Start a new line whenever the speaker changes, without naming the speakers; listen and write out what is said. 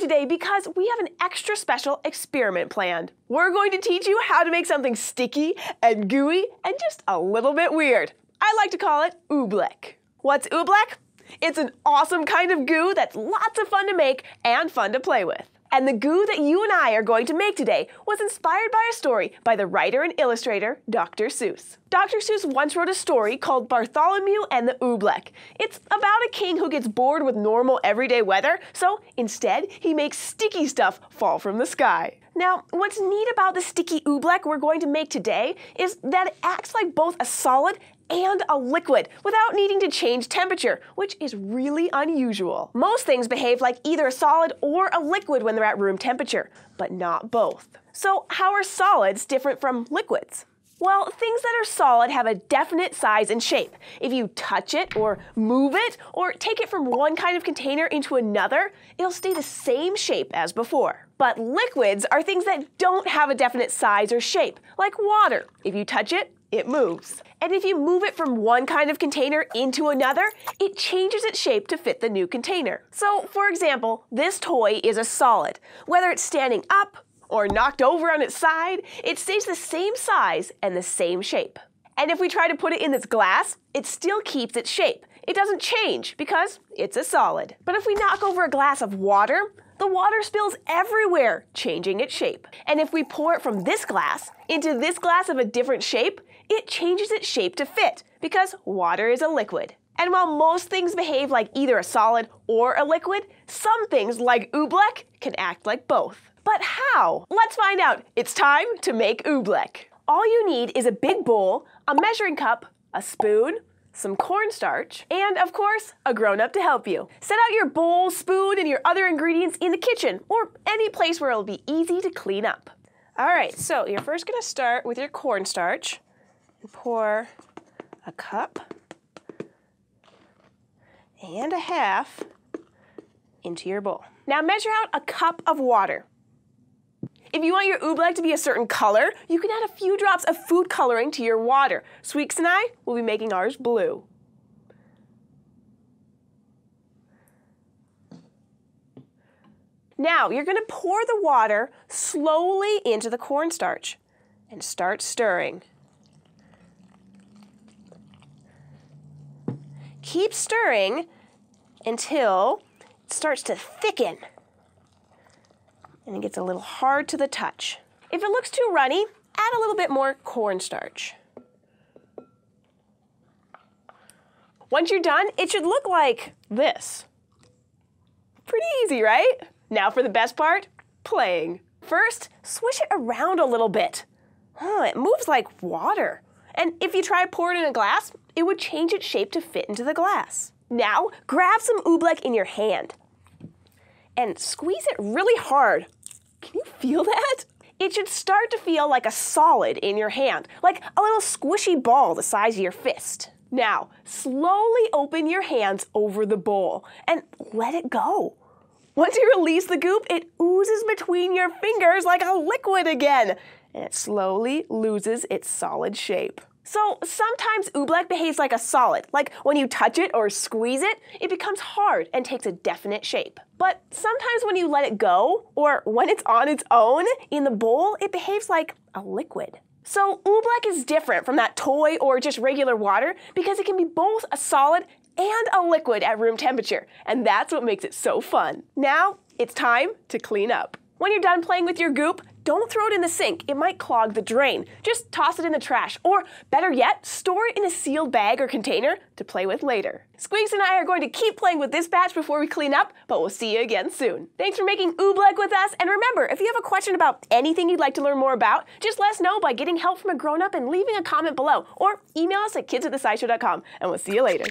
today because we have an extra special experiment planned. We're going to teach you how to make something sticky and gooey and just a little bit weird. I like to call it oobleck. What's oobleck? It's an awesome kind of goo that's lots of fun to make and fun to play with. And the goo that you and I are going to make today was inspired by a story by the writer and illustrator Dr. Seuss. Dr. Seuss once wrote a story called Bartholomew and the Oobleck. It's about a king who gets bored with normal everyday weather, so instead he makes sticky stuff fall from the sky. Now, what's neat about the sticky oobleck we're going to make today is that it acts like both a solid and a liquid without needing to change temperature, which is really unusual. Most things behave like either a solid or a liquid when they're at room temperature, but not both. So how are solids different from liquids? Well, things that are solid have a definite size and shape. If you touch it or move it or take it from one kind of container into another, it'll stay the same shape as before. But liquids are things that don't have a definite size or shape, like water. If you touch it, it moves. And if you move it from one kind of container into another, it changes its shape to fit the new container. So, for example, this toy is a solid. Whether it's standing up or knocked over on its side, it stays the same size and the same shape. And if we try to put it in this glass, it still keeps its shape. It doesn't change because it's a solid. But if we knock over a glass of water, the water spills everywhere, changing its shape. And if we pour it from this glass into this glass of a different shape, it changes its shape to fit because water is a liquid. And while most things behave like either a solid or a liquid, some things like oobleck can act like both. But how? Let's find out. It's time to make oobleck. All you need is a big bowl, a measuring cup, a spoon, some cornstarch, and of course, a grown-up to help you. Set out your bowl, spoon, and your other ingredients in the kitchen or any place where it'll be easy to clean up. All right, so you're first gonna start with your cornstarch and pour a cup and a half into your bowl. Now measure out a cup of water. If you want your oobleck to be a certain color, you can add a few drops of food coloring to your water. Squeaks and I will be making ours blue. Now, you're going to pour the water slowly into the cornstarch and start stirring. Keep stirring until it starts to thicken and it gets a little hard to the touch. If it looks too runny, add a little bit more cornstarch. Once you're done, it should look like this. Pretty easy, right? Now for the best part, playing. First, swish it around a little bit. Oh, it moves like water. And if you try to pour it in a glass, it would change its shape to fit into the glass. Now, grab some oobleck in your hand and squeeze it really hard. Feel that? It should start to feel like a solid in your hand, like a little squishy ball the size of your fist. Now, slowly open your hands over the bowl and let it go. Once you release the goop, it oozes between your fingers like a liquid again, and it slowly loses its solid shape. So sometimes oobleck behaves like a solid, like when you touch it or squeeze it, it becomes hard and takes a definite shape. But sometimes when you let it go, or when it's on its own in the bowl, it behaves like a liquid. So oobleck is different from that toy or just regular water because it can be both a solid and a liquid at room temperature, and that's what makes it so fun. Now, it's time to clean up. When you're done playing with your goop, don't throw it in the sink. It might clog the drain. Just toss it in the trash. Or better yet, store it in a sealed bag or container to play with later. Squeaks and I are going to keep playing with this batch before we clean up, but we'll see you again soon. Thanks for making oobleck with us. And remember, if you have a question about anything you'd like to learn more about, just let us know by getting help from a grown-up and leaving a comment below. Or email us at kids and we'll see you later.